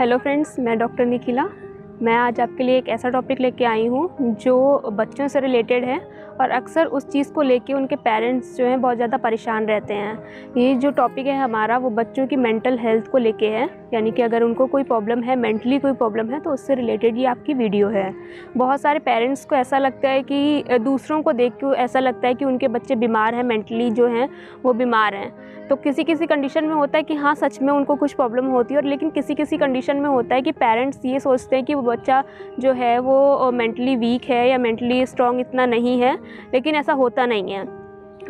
Hello friends, मैं doctor Nikhila. मैं आज आपके लिए एक ऐसा टॉपिक लेके आई हूँ जो बच्चों से रिलेटेड है और अक्सर उस चीज़ को लेके उनके पेरेंट्स जो हैं बहुत ज़्यादा परेशान रहते हैं। ये जो टॉपिक है हमारा, वो बच्चों की मेंटल हेल्थ को लेके है। यानी कि अगर उनको कोई प्रॉब्लम है मेंटली कोई प्रॉब्लम है तो उससे रिलेटेड ये आपकी वीडियो है। बहुत सारे पेरेंट्स को ऐसा लगता है कि दूसरों को देख के ऐसा लगता है कि उनके बच्चे बीमार हैं मेंटली जो हैं, वो बीमार हैं। तो किसी किसी कंडीशन में होता है कि हाँ सच में उनको कुछ प्रॉब्लम होती है और लेकिन किसी किसी कंडीशन में होता है कि पेरेंट्स ये सोचते हैं कि वो बच्चा जो है, वो मेंटली वीक है या मेंटली स्ट्रॉन्ग इतना नहीं है। लेकिन ऐसा होता नहीं है।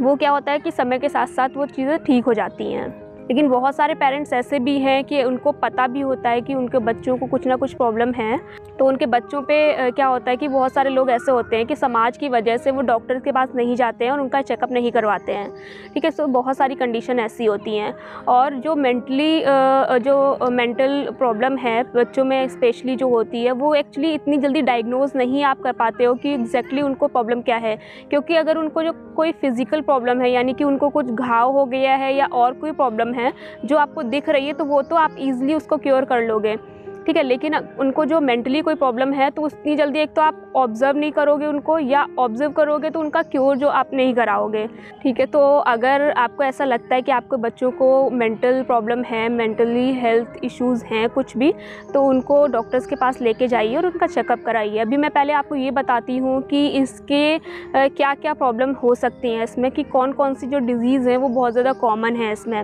वो क्या होता है कि समय के साथ साथ वो चीज़ें ठीक हो जाती हैं। लेकिन बहुत सारे पेरेंट्स ऐसे भी हैं कि उनको पता भी होता है कि उनके बच्चों को कुछ ना कुछ प्रॉब्लम है। तो उनके बच्चों पे क्या होता है कि बहुत सारे लोग ऐसे होते हैं कि समाज की वजह से वो डॉक्टर के पास नहीं जाते हैं और उनका चेकअप नहीं करवाते हैं। ठीक है सो बहुत सारी कंडीशन ऐसी होती हैं। और जो मेंटली जो मेंटल प्रॉब्लम है बच्चों में स्पेशली जो होती है, वो एक्चुअली इतनी जल्दी डायग्नोज नहीं आप कर पाते हो कि एग्जैक्टली exactly उनको प्रॉब्लम क्या है। क्योंकि अगर उनको जो कोई फ़िज़िकल प्रॉब्लम है, यानी कि उनको कुछ घाव हो गया है या और कोई प्रॉब्लम है, जो आपको दिख रही है तो वो तो आप ईज़िली उसको क्योर कर लोगे। ठीक है, लेकिन उनको जो मेंटली कोई प्रॉब्लम है तो उतनी जल्दी एक तो आप ऑब्ज़र्व नहीं करोगे उनको, या ऑब्ज़र्व करोगे तो उनका क्योर जो आप नहीं कराओगे। ठीक है तो अगर आपको ऐसा लगता है कि आपके बच्चों को मेंटल प्रॉब्लम है मेंटली हेल्थ इश्यूज़ हैं, कुछ भी तो उनको डॉक्टर्स के पास लेके जाइए और उनका चेकअप कराइए। अभी मैं पहले आपको ये बताती हूँ कि इसके क्या क्या प्रॉब्लम हो सकती हैं इसमें, कि कौन कौन सी जो डिज़ीज़ हैं, वो बहुत ज़्यादा कॉमन है इसमें।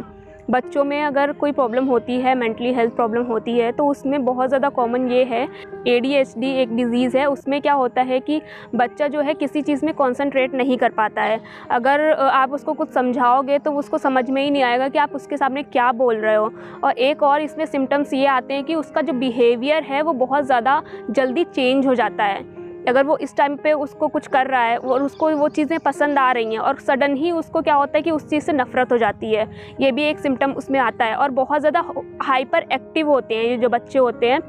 बच्चों में अगर कोई प्रॉब्लम होती है मेंटली हेल्थ प्रॉब्लम होती है तो उसमें बहुत ज़्यादा कॉमन ये है ए एक डिज़ीज़ है, उसमें क्या होता है कि बच्चा जो है किसी चीज़ में कॉन्सेंट्रेट नहीं कर पाता है। अगर आप उसको कुछ समझाओगे तो उसको समझ में ही नहीं आएगा कि आप उसके सामने क्या बोल रहे हो। और एक और इसमें सिम्टम्स ये आते हैं कि उसका जो बिहेवियर है वो बहुत ज़्यादा जल्दी चेंज हो जाता है। अगर वो इस टाइम पे उसको कुछ कर रहा है, और उसको वो चीज़ें पसंद आ रही हैं, और सडन ही उसको क्या होता है कि उस चीज़ से नफ़रत हो जाती है। ये भी एक सिम्टम उसमें आता है, और बहुत ज़्यादा हाइपर एक्टिव होते हैं ये जो बच्चे होते हैं।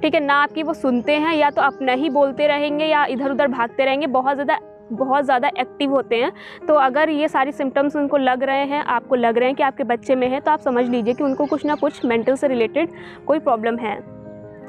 ठीक है, ना आपकी वो सुनते हैं, या तो अपना ही बोलते रहेंगे, या इधर उधर भागते रहेंगे, बहुत ज़्यादा बहुत ज़्यादा एक्टिव होते हैं। तो अगर ये सारी सिम्टम्स उनको लग रहे हैं, आपको लग रहे हैं कि आपके बच्चे में है तो आप समझ लीजिए कि उनको कुछ ना कुछ मेंटल से रिलेटेड कोई प्रॉब्लम है।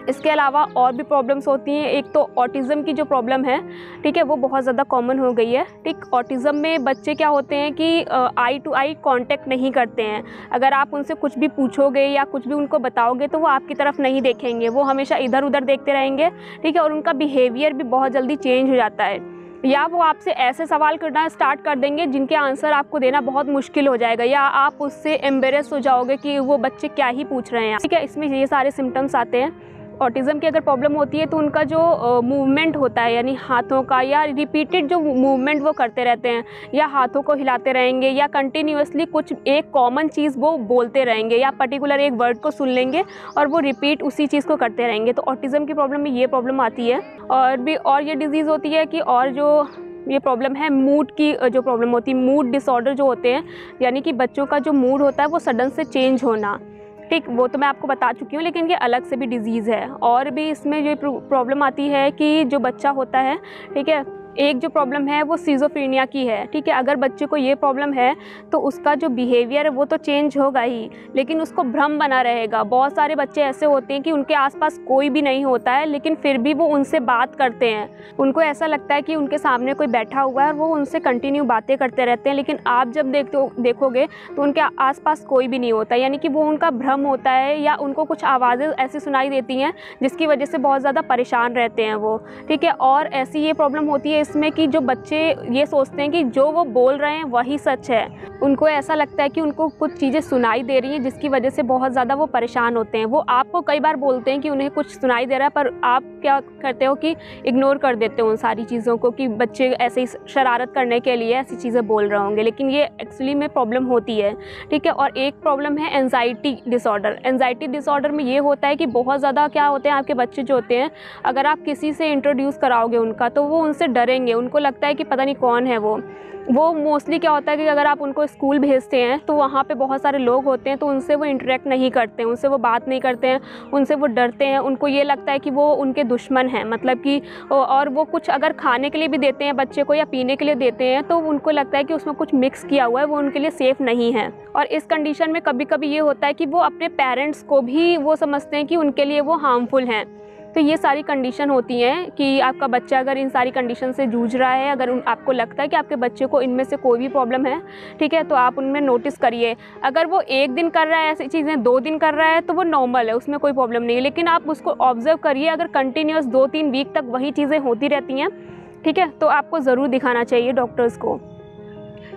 इसके अलावा और भी प्रॉब्लम्स होती हैं। एक तो ऑटिज़म की जो प्रॉब्लम है, ठीक है, वो बहुत ज़्यादा कॉमन हो गई है। ठीक ऑटिज़म में बच्चे क्या होते हैं कि आई टू आई कांटेक्ट नहीं करते हैं। अगर आप उनसे कुछ भी पूछोगे या कुछ भी उनको बताओगे तो वो आपकी तरफ़ नहीं देखेंगे। वो हमेशा इधर उधर देखते रहेंगे, ठीक है, और उनका बिहेवियर भी बहुत जल्दी चेंज हो जाता है। या वो आपसे ऐसे सवाल करना स्टार्ट कर देंगे जिनके आंसर आपको देना बहुत मुश्किल हो जाएगा या आप उससे एम्बेरस हो जाओगे कि वो बच्चे क्या ही पूछ रहे हैं। ठीक है, इसमें ये सारे सिम्टम्स आते हैं। ऑटिज़म की अगर प्रॉब्लम होती है तो उनका जो मूवमेंट होता है, यानी हाथों का या रिपीटेड जो मूवमेंट वो करते रहते हैं, या हाथों को हिलाते रहेंगे, या कंटिन्यूसली कुछ एक कॉमन चीज़ वो बोलते रहेंगे, या पर्टिकुलर एक वर्ड को सुन लेंगे और वो रिपीट उसी चीज़ को करते रहेंगे तो ऑटिज़म की प्रॉब्लम में ये प्रॉब्लम आती है। और भी और ये डिज़ीज़ होती है कि और जो ये प्रॉब्लम है मूड की जो प्रॉब्लम होती है मूड डिसऑर्डर जो होते हैं, यानी कि बच्चों का जो मूड होता है वो सडन से चेंज होना। ठीक, वो तो मैं आपको बता चुकी हूँ, लेकिन ये अलग से भी डिज़ीज़ है। और भी इसमें ये प्रॉब्लम आती है कि जो बच्चा होता है, ठीक है एक जो प्रॉब्लम है, वो सीजोफ्रीनिया की है, ठीक है? अगर बच्चे को ये प्रॉब्लम है तो उसका जो बिहेवियर है, वो तो चेंज होगा ही। लेकिन उसको भ्रम बना रहेगा। बहुत सारे बच्चे ऐसे होते हैं कि उनके आसपास कोई भी नहीं होता है, लेकिन फिर भी वो उनसे बात करते हैं। उनको ऐसा लगता है कि उनके सामने कोई बैठा हुआ है और वो उनसे कंटिन्यू बातें करते रहते हैं, लेकिन आप जब देखते देखोगे तो उनके आसपास कोई भी नहीं होता। यानी कि वो उनका भ्रम होता है या उनको कुछ आवाज़ें ऐसी सुनाई देती हैं, जिसकी वजह से बहुत ज़्यादा परेशान रहते हैं वो, ठीक है? और ऐसी ये प्रॉब्लम होती है इसमें कि जो बच्चे ये सोचते हैं कि जो वो बोल रहे हैं वही सच है। उनको ऐसा लगता है कि उनको कुछ चीज़ें सुनाई दे रही हैं जिसकी वजह से बहुत ज़्यादा वो परेशान होते हैं। वो आपको कई बार बोलते हैं कि उन्हें कुछ सुनाई दे रहा है, पर आप क्या करते हो कि इग्नोर कर देते हो उन सारी चीज़ों को कि बच्चे ऐसे ही शरारत करने के लिए ऐसी चीज़ें बोल रहे होंगे। लेकिन ये एक्चुअली में प्रॉब्लम होती है, ठीक है? और एक प्रॉब्लम है एनजाइटी डिसऑर्डर एनजाइटी डिसऑर्डर में ये होता है कि बहुत ज़्यादा क्या होते हैं, आपके बच्चे जो होते हैं, अगर आप किसी से इंट्रोड्यूस कराओगे उनका तो वो उनसे डरेंगे। उनको लगता है कि पता नहीं कौन है वो। वो मोस्टली क्या होता है कि अगर आप उनको स्कूल भेजते हैं तो वहाँ पे बहुत सारे लोग होते हैं तो उनसे वो इंटरेक्ट नहीं करते हैं, उनसे वो बात नहीं करते हैं, उनसे वो डरते हैं, उनको ये लगता है कि वो उनके दुश्मन हैं। मतलब कि और वो कुछ अगर खाने के लिए भी देते हैं बच्चे को या पीने के लिए देते हैं तो उनको लगता है कि उसमें कुछ मिक्स किया हुआ है, वो उनके लिए सेफ़ नहीं है। और इस कंडीशन में कभी कभी ये होता है कि वो अपने पेरेंट्स को भी वो समझते हैं कि उनके लिए वो हार्मफुल हैं। तो ये सारी कंडीशन होती हैं कि आपका बच्चा अगर इन सारी कंडीशन से जूझ रहा है, अगर आपको लगता है कि आपके बच्चे को इनमें से कोई भी प्रॉब्लम है, ठीक है तो आप उनमें नोटिस करिए। अगर वो एक दिन कर रहा है, ऐसी चीज़ें दो दिन कर रहा है तो वो नॉर्मल है, उसमें कोई प्रॉब्लम नहीं है। लेकिन आप उसको ऑब्ज़र्व करिए, अगर कंटिन्यूस दो तीन वीक तक वही चीज़ें होती रहती हैं, ठीक है तो आपको ज़रूर दिखाना चाहिए डॉक्टर्स को।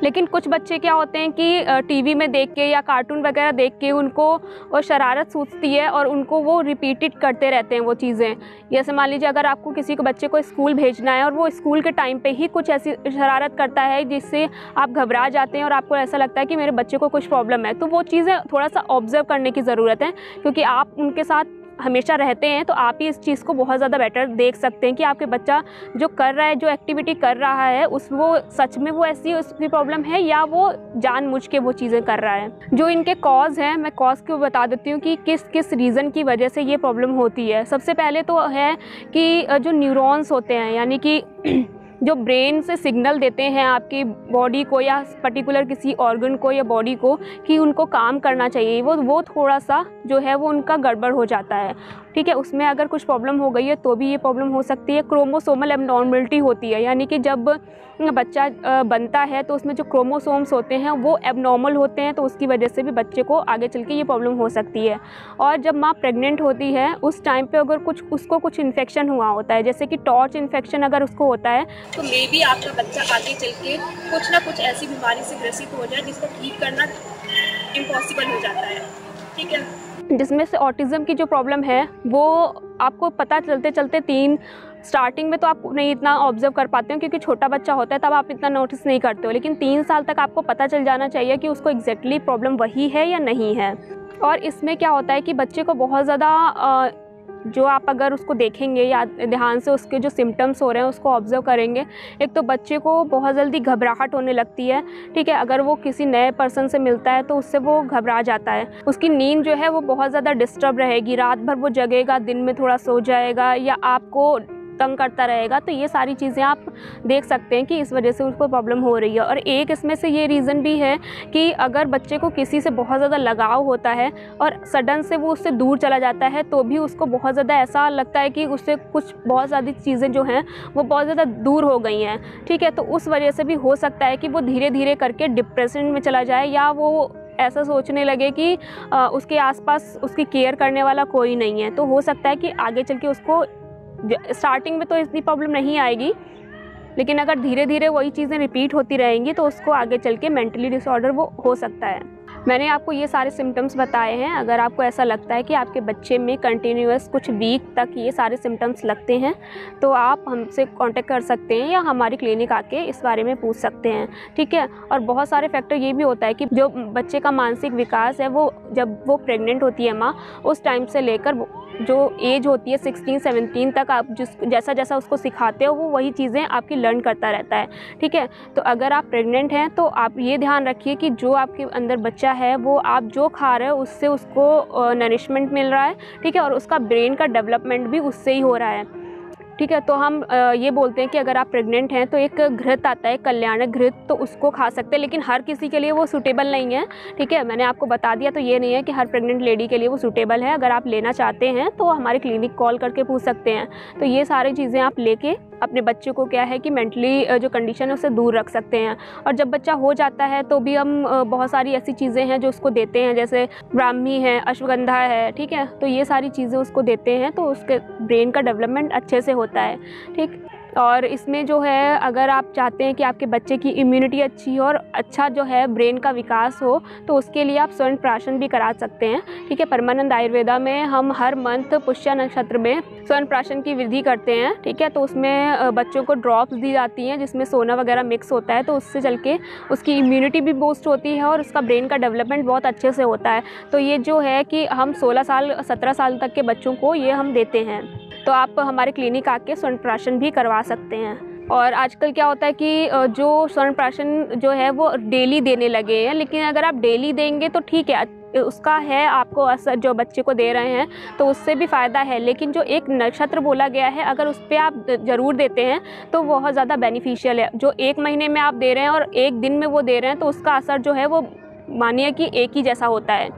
लेकिन कुछ बच्चे क्या होते हैं कि टीवी में देख के या कार्टून वगैरह देख के उनको वो शरारत सूझती है और उनको वो रिपीटेड करते रहते हैं वो चीज़ें। जैसे मान लीजिए अगर आपको किसी को, बच्चे को स्कूल भेजना है और वो स्कूल के टाइम पे ही कुछ ऐसी शरारत करता है जिससे आप घबरा जाते हैं और आपको ऐसा लगता है कि मेरे बच्चे को कुछ प्रॉब्लम है तो वो चीज़ें थोड़ा सा ऑब्ज़र्व करने की ज़रूरत है, क्योंकि आप उनके साथ हमेशा रहते हैं तो आप ही इस चीज़ को बहुत ज़्यादा बेटर देख सकते हैं कि आपके बच्चा जो कर रहा है, जो एक्टिविटी कर रहा है, उस वो सच में वो ऐसी उसकी प्रॉब्लम है या वो जान के वो चीज़ें कर रहा है। जो इनके कॉज हैं, मैं कॉज को बता देती हूँ कि किस किस रीज़न की वजह से ये प्रॉब्लम होती है। सबसे पहले तो है कि जो न्यूरॉन्स होते हैं, यानी कि जो ब्रेन से सिग्नल देते हैं आपकी बॉडी को या पर्टिकुलर किसी ऑर्गन को या बॉडी को कि उनको काम करना चाहिए। वो वो थोड़ा सा जो है वो उनका गड़बड़ हो जाता है। ठीक है, उसमें अगर कुछ प्रॉब्लम हो गई है तो भी ये प्रॉब्लम हो सकती है। क्रोमोसोमल एबनॉर्मलिटी होती है, यानी कि जब बच्चा बनता है तो उसमें जो क्रोमोसोम्स होते हैं, वो एबनॉर्मल होते हैं तो उसकी वजह से भी बच्चे को आगे चल के ये प्रॉब्लम हो सकती है। और जब माँ प्रेग्नेंट होती है, उस टाइम पे अगर कुछ, उसको कुछ इन्फेक्शन हुआ होता है, जैसे कि टॉर्च इन्फेक्शन अगर उसको होता है तो मे बी आपका बच्चा आगे चल के कुछ ना कुछ ऐसी बीमारी से ग्रसित हो जाए, जिसको ठीक करना इम्पॉसिबल हो जाता है। ठीक है? जिसमें से ऑटिज़म की जो प्रॉब्लम है, वो आपको पता चलते चलते तीन स्टार्टिंग में तो आप नहीं इतना ऑब्ज़र्व कर पाते हो क्योंकि छोटा बच्चा होता है, तब आप इतना नोटिस नहीं करते हो। लेकिन तीन साल तक आपको पता चल जाना चाहिए कि उसको एग्जैक्टली exactly प्रॉब्लम वही है या नहीं है। और इसमें क्या होता है कि बच्चे को बहुत ज़्यादा जो आप अगर उसको देखेंगे या ध्यान से उसके जो सिम्टम्स हो रहे हैं, उसको ऑब्ज़र्व करेंगे, एक तो बच्चे को बहुत जल्दी घबराहट होने लगती है, ठीक है? अगर वो किसी नए पर्सन से मिलता है तो उससे वो घबरा जाता है। उसकी नींद जो है, वो बहुत ज़्यादा डिस्टर्ब रहेगी। रात भर वो जगेगा, दिन में थोड़ा सो जाएगा, या आपको तंग करता रहेगा तो ये सारी चीज़ें आप देख सकते हैं कि इस वजह से उसको प्रॉब्लम हो रही है। और एक इसमें से ये रीज़न भी है कि अगर बच्चे को किसी से बहुत ज़्यादा लगाव होता है और सडन से वो उससे दूर चला जाता है तो भी उसको बहुत ज़्यादा ऐसा लगता है कि उससे कुछ बहुत ज़्यादा चीज़ें जो हैं, वो बहुत ज़्यादा दूर हो गई हैं। ठीक है तो उस वजह से भी हो सकता है कि वो धीरे धीरे करके डिप्रेशन में चला जाए या वो ऐसा सोचने लगे कि उसके आसपास उसकी केयर करने वाला कोई नहीं है। तो हो सकता है कि आगे चल के उसको स्टार्टिंग में तो इतनी प्रॉब्लम नहीं आएगी, लेकिन अगर धीरे धीरे वही चीज़ें रिपीट होती रहेंगी तो उसको आगे चल के मेंटली डिसऑर्डर वो हो सकता है। मैंने आपको ये सारे सिम्टम्स बताए हैं। अगर आपको ऐसा लगता है कि आपके बच्चे में कंटिन्यूस कुछ वीक तक ये सारे सिम्टम्स लगते हैं तो आप हमसे कांटेक्ट कर सकते हैं या हमारी क्लिनिक आके इस बारे में पूछ सकते हैं, ठीक है? और बहुत सारे फैक्टर ये भी होता है कि जो बच्चे का मानसिक विकास है, वो जब वो प्रेग्नेंट होती है माँ, उस टाइम से लेकर जो एज होती है सिक्सटीन सेवनटीन तक आप जिस जैसा जैसा उसको सिखाते हो, वो वही चीज़ें आपकी लर्न करता रहता है, ठीक है? तो अगर आप प्रेग्नेंट हैं तो आप ये ध्यान रखिए कि जो आपके अंदर बच्चा है, वो आप जो खा रहे हो, उससे उसको नरिशमेंट मिल रहा है, ठीक है? और उसका ब्रेन का डेवलपमेंट भी उससे ही हो रहा है, ठीक है? तो हम ये बोलते हैं कि अगर आप प्रेग्नेंट हैं तो एक घृत आता है कल्याणक घृत तो उसको खा सकते हैं, लेकिन हर किसी के लिए वो सूटेबल नहीं है, ठीक है? मैंने आपको बता दिया तो ये नहीं है कि हर प्रेग्नेंट लेडी के लिए वो सूटेबल है। अगर आप लेना चाहते हैं तो हमारे क्लिनिक कॉल करके पूछ सकते हैं। तो ये सारी चीज़ें आप लेके अपने बच्चे को क्या है कि मेंटली जो कंडीशन है उससे दूर रख सकते हैं। और जब बच्चा हो जाता है तो भी हम बहुत सारी ऐसी चीज़ें हैं जो उसको देते हैं, जैसे ब्राह्मी है, अश्वगंधा है, ठीक है? तो ये सारी चीज़ें उसको देते हैं तो उसके ब्रेन का डेवलपमेंट अच्छे से होता है, ठीक? और इसमें जो है, अगर आप चाहते हैं कि आपके बच्चे की इम्यूनिटी अच्छी हो और अच्छा जो है ब्रेन का विकास हो तो उसके लिए आप स्वर्ण प्राशन भी करा सकते हैं। ठीक है, परमानंद आयुर्वेदा में हम हर मंथ पुष्य नक्षत्र में स्वर्ण प्राशन की विधि करते हैं। ठीक है तो उसमें बच्चों को ड्रॉप्स दी जाती हैं, जिसमें सोना वगैरह मिक्स होता है तो उससे चल के उसकी इम्यूनिटी भी बूस्ट होती है और उसका ब्रेन का डेवलपमेंट बहुत अच्छे से होता है। तो ये जो है कि हम सोलह साल, सत्रह साल तक के बच्चों को ये हम देते हैं। तो आप हमारे क्लिनिक आके स्वर्ण प्राशन भी करवा सकते हैं। और आजकल क्या होता है कि जो स्वर्ण प्राशन जो है वो डेली देने लगे हैं, लेकिन अगर आप डेली देंगे तो ठीक है उसका है आपको असर जो बच्चे को दे रहे हैं तो उससे भी फ़ायदा है। लेकिन जो एक नक्षत्र बोला गया है, अगर उस पर आप ज़रूर देते हैं तो बहुत ज़्यादा बेनिफिशियल है। जो एक महीने में आप दे रहे हैं और एक दिन में वो दे रहे हैं तो उसका असर जो है वो मानिए कि एक ही जैसा होता है।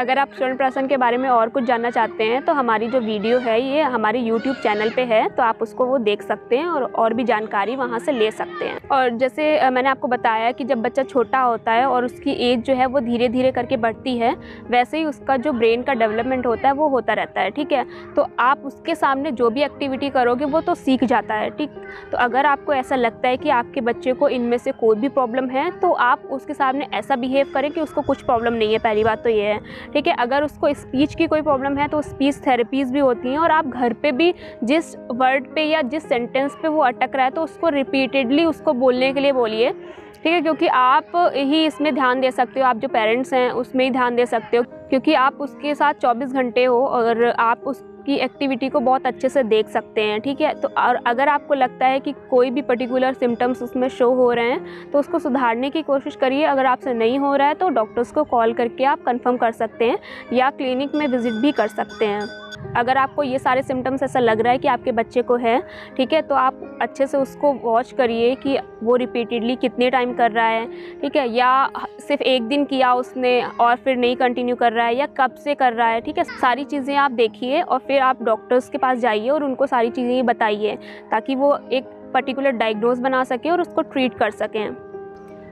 अगर आप स्वर्ण प्राशन के बारे में और कुछ जानना चाहते हैं तो हमारी जो वीडियो है ये हमारे यूट्यूब चैनल पे है तो आप उसको वो देख सकते हैं और और भी जानकारी वहाँ से ले सकते हैं। और जैसे मैंने आपको बताया कि जब बच्चा छोटा होता है और उसकी एज जो है वो धीरे धीरे करके बढ़ती है, वैसे ही उसका जो ब्रेन का डेवलपमेंट होता है वो होता रहता है, ठीक है? तो आप उसके सामने जो भी एक्टिविटी करोगे, वो तो सीख जाता है, ठीक? तो अगर आपको ऐसा लगता है कि आपके बच्चे को इनमें से कोई भी प्रॉब्लम है तो आप उसके सामने ऐसा बिहेव करें कि उसको कुछ प्रॉब्लम नहीं है, पहली बात तो ये है। ठीक है, अगर उसको स्पीच की कोई प्रॉब्लम है तो स्पीच थेरेपीज़ भी होती हैं और आप घर पे भी जिस वर्ड पे या जिस सेंटेंस पे वो अटक रहा है तो उसको रिपीटेडली उसको बोलने के लिए बोलिए। ठीक है, क्योंकि आप ही इसमें ध्यान दे सकते हो, आप जो पेरेंट्स हैं, उसमें ही ध्यान दे सकते हो, क्योंकि आप उसके साथ 24 घंटे हो और आप उस की एक्टिविटी को बहुत अच्छे से देख सकते हैं, ठीक है? तो और अगर आपको लगता है कि कोई भी पर्टिकुलर सिम्टम्स उसमें शो हो रहे हैं तो उसको सुधारने की कोशिश करिए। अगर आपसे नहीं हो रहा है तो डॉक्टर्स को कॉल करके आप कंफर्म कर सकते हैं या क्लिनिक में विज़िट भी कर सकते हैं। अगर आपको ये सारे सिम्टम्स ऐसा लग रहा है कि आपके बच्चे को है, ठीक है? तो आप अच्छे से उसको वॉच करिए कि वो रिपीटेडली कितने टाइम कर रहा है, ठीक है? या सिर्फ़ एक दिन किया उसने और फिर नहीं कंटिन्यू कर रहा है या कब से कर रहा है, ठीक है? सारी चीज़ें आप देखिए और फिर आप डॉक्टर्स के पास जाइए और उनको सारी चीज़ें बताइए ताकि वो एक पर्टिकुलर डायग्नोज बना सकें और उसको ट्रीट कर सकें।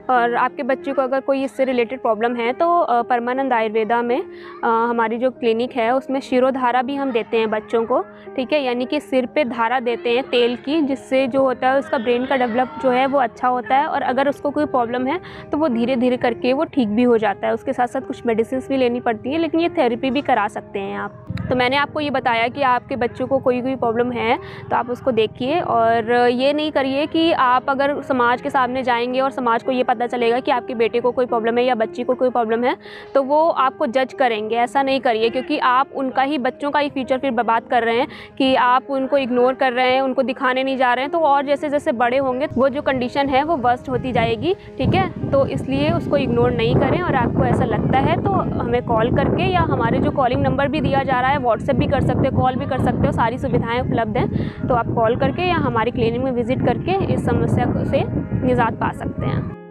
और आपके बच्चे को अगर कोई इससे रिलेटेड प्रॉब्लम है तो परमानंद आयुर्वेदा में हमारी जो क्लिनिक है उसमें शिरोधारा भी हम देते हैं बच्चों को ठीक है? यानी कि सिर पे धारा देते हैं तेल की जिससे जो होता है उसका ब्रेन का डेवलप जो है वो अच्छा होता है और अगर उसको कोई प्रॉब्लम है तो वो धीरे धीरे करके वो ठीक भी हो जाता है। उसके साथ साथ कुछ मेडिसिन भी लेनी पड़ती है लेकिन ये थेरेपी भी करा सकते हैं आप। तो मैंने आपको ये बताया कि आपके बच्चों को कोई कोई प्रॉब्लम है तो आप उसको देखिए और ये नहीं करिए कि आप अगर समाज के सामने जाएँगे और समाज को ये पता चलेगा कि आपके बेटे को कोई प्रॉब्लम है या बच्ची को कोई प्रॉब्लम है तो वो आपको जज करेंगे। ऐसा नहीं करिए, क्योंकि आप उनका ही, बच्चों का ही फ्यूचर फिर बर्बाद कर रहे हैं कि आप उनको इग्नोर कर रहे हैं, उनको दिखाने नहीं जा रहे हैं। तो और जैसे जैसे बड़े होंगे, वो जो कंडीशन है वो वर्स्ट होती जाएगी, ठीक है? तो इसलिए उसको इग्नोर नहीं करें और आपको ऐसा लगता है तो हमें कॉल करके या हमारे जो कॉलिंग नंबर भी दिया जा रहा है व्हाट्सएप भी कर सकते हो कॉल भी कर सकते हो, सारी सुविधाएँ उपलब्ध हैं। तो आप कॉल करके या हमारी क्लिनिक में विज़िट करके इस समस्या से निज़ात पा सकते हैं।